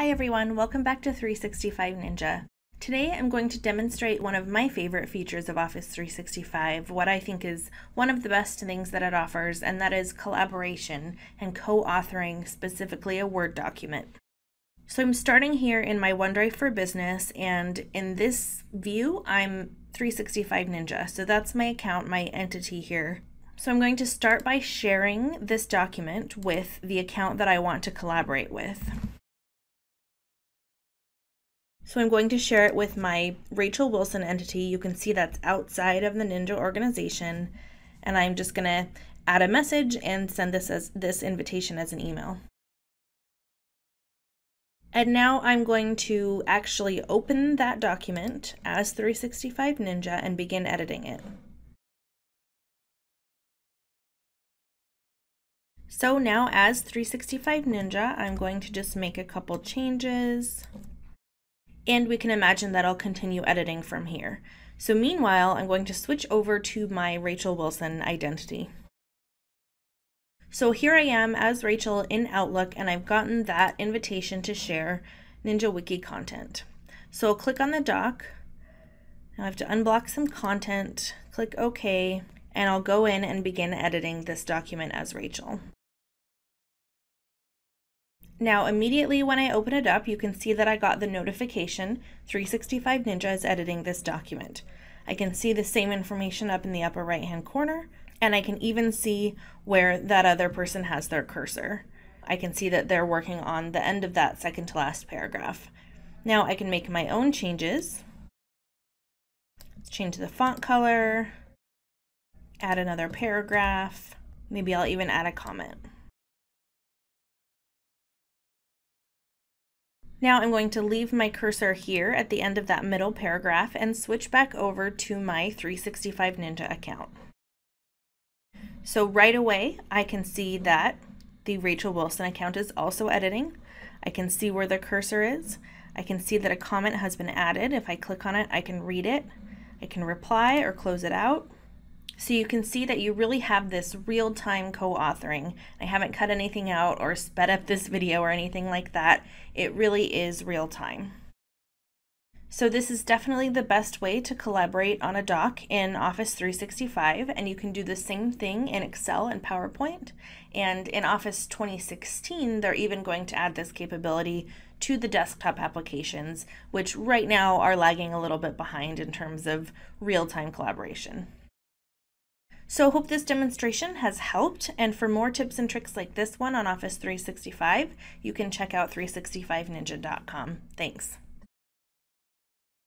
Hi everyone, welcome back to 365 Ninja. Today I'm going to demonstrate one of my favorite features of Office 365, what I think is one of the best things that it offers, and that is collaboration and co-authoring specifically a Word document. So I'm starting here in my OneDrive for Business, and in this view, I'm 365 Ninja. So that's my account, my entity here. So I'm going to start by sharing this document with the account that I want to collaborate with. So I'm going to share it with my Rachel Wilson entity. You can see that's outside of the Ninja organization. And I'm just going to add a message and send this as this invitation as an email. And now I'm going to actually open that document as 365 Ninja and begin editing it. So now as 365 Ninja, I'm going to just make a couple changes and we can imagine that I'll continue editing from here. So meanwhile, I'm going to switch over to my Rachel Wilson identity. So here I am as Rachel in Outlook and I've gotten that invitation to share Ninja Wiki content. So I'll click on the doc. Now I have to unblock some content, click OK, and I'll go in and begin editing this document as Rachel. Now immediately when I open it up, you can see that I got the notification 365 Ninja is editing this document. I can see the same information up in the upper right hand corner, and I can even see where that other person has their cursor. I can see that they're working on the end of that second to last paragraph. Now I can make my own changes. Let's change the font color, add another paragraph, maybe I'll even add a comment. Now I'm going to leave my cursor here at the end of that middle paragraph and switch back over to my 365 Ninja account. So right away, I can see that the Rachel Wilson account is also editing. I can see where the cursor is. I can see that a comment has been added. If I click on it, I can read it. I can reply or close it out. So you can see that you really have this real-time co-authoring. I haven't cut anything out or sped up this video or anything like that. It really is real-time. So this is definitely the best way to collaborate on a doc in Office 365 and you can do the same thing in Excel and PowerPoint. And in Office 2016, they're even going to add this capability to the desktop applications, which right now are lagging a little bit behind in terms of real-time collaboration. So I hope this demonstration has helped, and for more tips and tricks like this one on Office 365, you can check out 365ninja.com. Thanks.